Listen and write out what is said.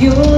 you